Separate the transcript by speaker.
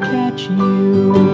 Speaker 1: catch you.